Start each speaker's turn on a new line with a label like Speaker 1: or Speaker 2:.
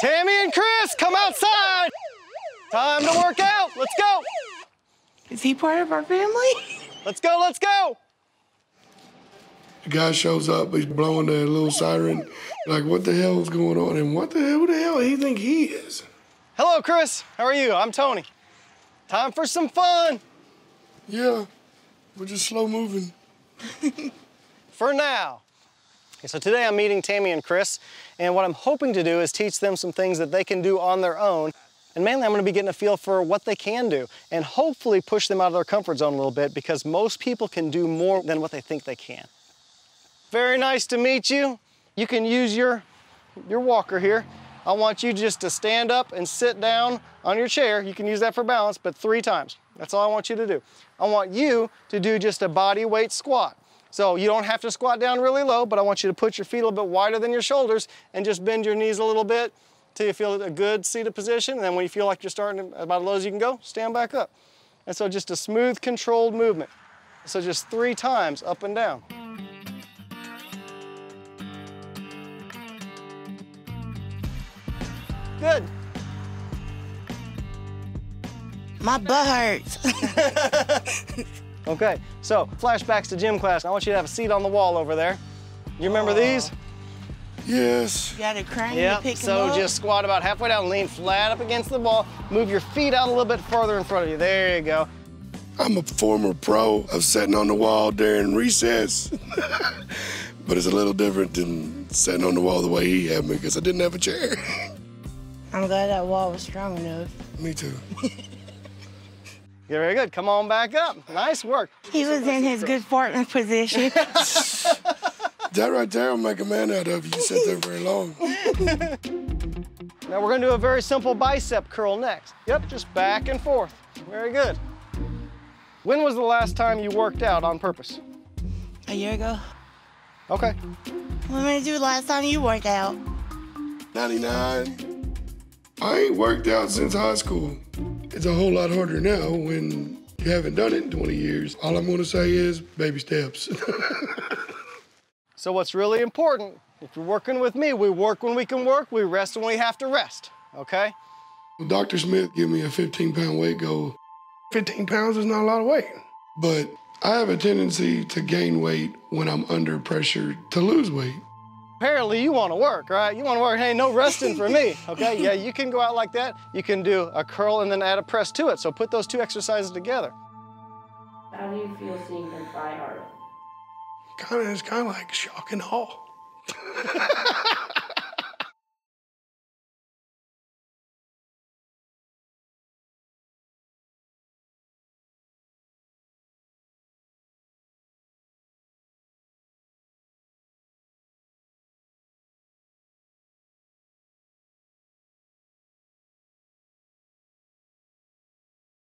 Speaker 1: Tammy and Chris, come outside. Time to work out. Let's go.
Speaker 2: Is he part of our family?
Speaker 1: Let's go, let's go.
Speaker 3: The guy shows up, he's blowing the little siren. Like, what the hell is going on? And what the hell, who the hell he think he is?
Speaker 1: Hello, Chris. How are you? I'm Tony. Time for some fun.
Speaker 3: Yeah, we're just slow moving.
Speaker 1: for now. Okay, so today I'm meeting Tammy and Chris, and what I'm hoping to do is teach them some things that they can do on their own. And mainly I'm gonna be getting a feel for what they can do and hopefully push them out of their comfort zone a little bit because most people can do more than what they think they can. Very nice to meet you. You can use your, your walker here. I want you just to stand up and sit down on your chair. You can use that for balance, but three times. That's all I want you to do. I want you to do just a body weight squat. So you don't have to squat down really low, but I want you to put your feet a little bit wider than your shoulders and just bend your knees a little bit till you feel a good seated position. And then when you feel like you're starting about as low as you can go, stand back up. And so just a smooth, controlled movement. So just three times up and down. Good.
Speaker 2: My butt hurts.
Speaker 1: okay, so flashbacks to gym class. I want you to have a seat on the wall over there. You remember oh. these?
Speaker 3: Yes.
Speaker 2: You got a crane
Speaker 1: yep.
Speaker 2: pick
Speaker 1: So just squat about halfway down, lean flat up against the wall, move your feet out a little bit further in front of you. There you go.
Speaker 3: I'm a former pro of sitting on the wall during recess. but it's a little different than sitting on the wall the way he had me because I didn't have a chair.
Speaker 2: I'm glad that wall was strong enough.
Speaker 3: Me too.
Speaker 1: You're very good. Come on back up. Nice work.
Speaker 2: He was in his good partner position.
Speaker 3: that right there will make a man out of you. You sit there very long.
Speaker 1: now we're gonna do a very simple bicep curl next. Yep, just back and forth. Very good. When was the last time you worked out on purpose?
Speaker 2: A year ago.
Speaker 1: Okay.
Speaker 2: When did you do last time you worked out?
Speaker 3: 99. I ain't worked out since high school. It's a whole lot harder now when you haven't done it in 20 years. All I'm gonna say is baby steps.
Speaker 1: so what's really important, if you're working with me, we work when we can work, we rest when we have to rest, okay?
Speaker 3: Well, Dr. Smith gave me a 15 pound weight goal. 15 pounds is not a lot of weight, but I have a tendency to gain weight when I'm under pressure to lose weight
Speaker 1: apparently you want to work, right? You want to work. Hey, no resting for me, okay? Yeah, you can go out like that. You can do a curl and then add a press to it. So put those two exercises together.
Speaker 4: How do you feel seeing him try hard?
Speaker 3: Kind of, it's kind of like shock and awe.